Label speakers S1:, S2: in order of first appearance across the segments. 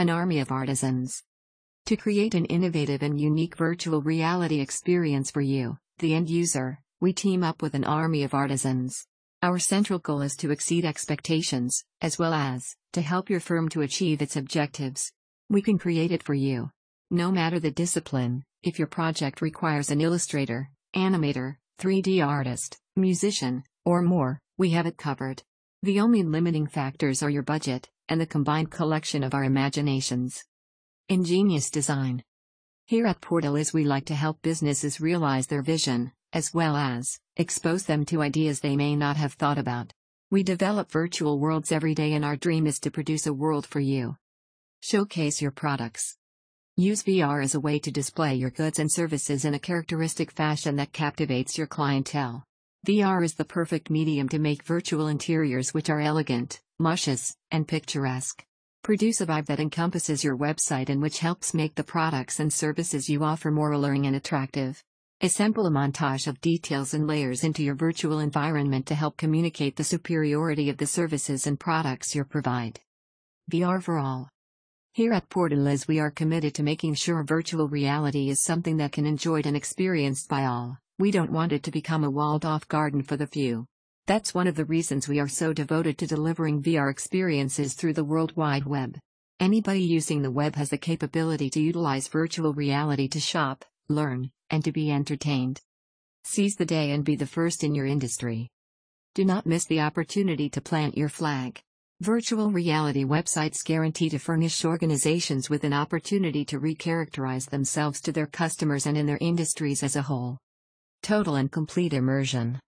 S1: an army of artisans. To create an innovative and unique virtual reality experience for you, the end user, we team up with an army of artisans. Our central goal is to exceed expectations, as well as to help your firm to achieve its objectives. We can create it for you. No matter the discipline, if your project requires an illustrator, animator, 3D artist, musician, or more, we have it covered. The only limiting factors are your budget and the combined collection of our imaginations. Ingenious design. Here at Portaliz, we like to help businesses realize their vision, as well as expose them to ideas they may not have thought about. We develop virtual worlds every day, and our dream is to produce a world for you. Showcase your products. Use VR as a way to display your goods and services in a characteristic fashion that captivates your clientele. VR is the perfect medium to make virtual interiors which are elegant, luscious, and picturesque. Produce a vibe that encompasses your website and which helps make the products and services you offer more alluring and attractive. Assemble a montage of details and layers into your virtual environment to help communicate the superiority of the services and products you provide. VR for all. Here at Portaliz, we are committed to making sure virtual reality is something that can be enjoyed and experienced by all. We don't want it to become a walled off garden for the few. That's one of the reasons we are so devoted to delivering VR experiences through the World Wide Web. Anybody using the web has the capability to utilize virtual reality to shop, learn, and to be entertained. Seize the day and be the first in your industry. Do not miss the opportunity to plant your flag. Virtual reality websites guarantee to furnish organizations with an opportunity to recharacterize themselves to their customers and in their industries as a whole. Total and complete immersion.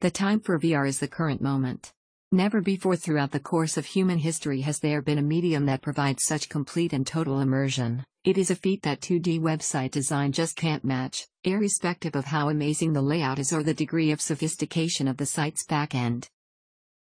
S1: The time for VR is the current moment. Never before throughout the course of human history has there been a medium that provides such complete and total immersion. It is a feat that 2D website design just can't match, irrespective of how amazing the layout is or the degree of sophistication of the site's backend.